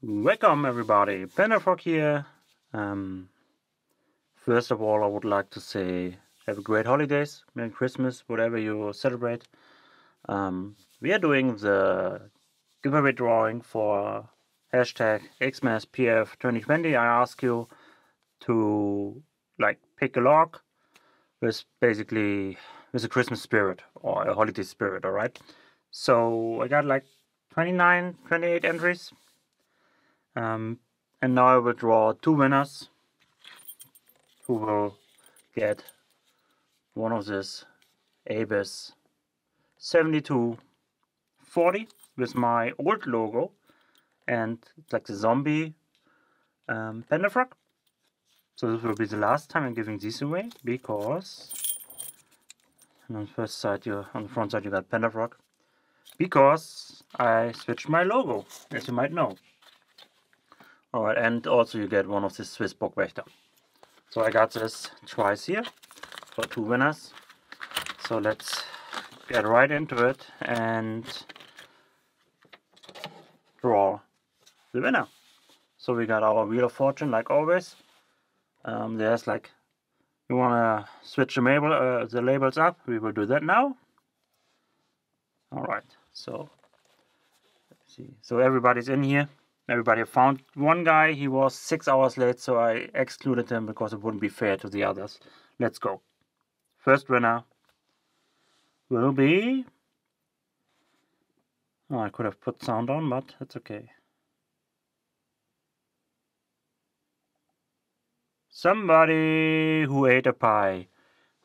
Welcome everybody, Panda-Frog here. Um, first of all, I would like to say have a great holidays, Merry Christmas, whatever you celebrate. Um, we are doing the giveaway drawing for hashtag XMASPF 2020. I ask you to like pick a log with basically with a Christmas spirit or a holiday spirit, alright? So I got like 29, 28 entries. Um, and now I will draw two winners who will get one of this ABUS 7240 with my old logo and like the zombie um, Panda-Frog. So this will be the last time I'm giving these away because on the first side you on the front side you got Panda-Frog because I switched my logo, as you might know. Alright, and also you get one of the Swiss Burg-Wächter. So I got this twice here for two winners. So let's get right into it and draw the winner. So we got our Wheel of Fortune like always. Um, there's like, you want to switch the, label, uh, the labels up, we will do that now. Alright, so let's see. So everybody's in here. Everybody found one guy, he was six hours late, so I excluded him because it wouldn't be fair to the others. Let's go. First winner will be... Oh, I could have put sound on, but it's okay. Somebody who ate a pie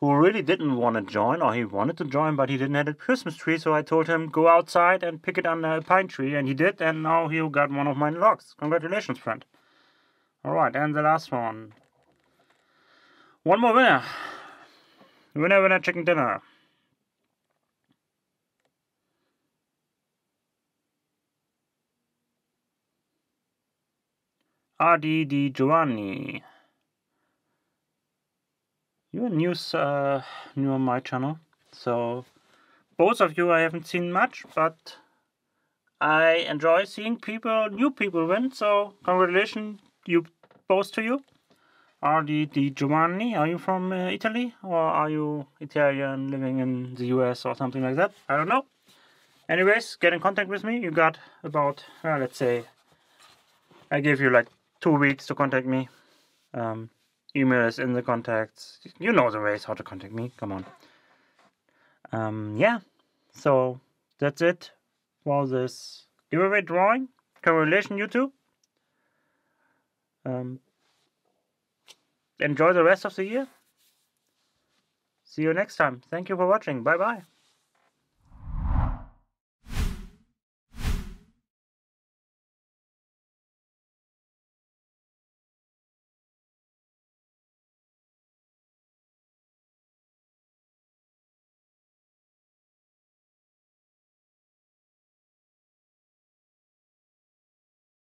who really didn't want to join, or he wanted to join, but he didn't have a Christmas tree, so I told him, go outside and pick it under a pine tree, and he did, and now he got one of my logs. Congratulations, friend. Alright, and the last one. One more winner. Winner, winner, chicken dinner. RD Di Giovanni. You're new, uh, new on my channel, so both of you I haven't seen much, but I enjoy seeing people, new people win. So congratulations, you both to you. Are the, the Giovanni? Are you from uh, Italy or are you Italian living in the US or something like that? I don't know. Anyways, get in contact with me. You got about, uh, let's say, I gave you like two weeks to contact me. Um, email is in the contacts. You know the ways how to contact me. Come on. Um, yeah. So that's it for this giveaway drawing. Congratulations, you two. Um, enjoy the rest of the year. See you next time. Thank you for watching. Bye bye.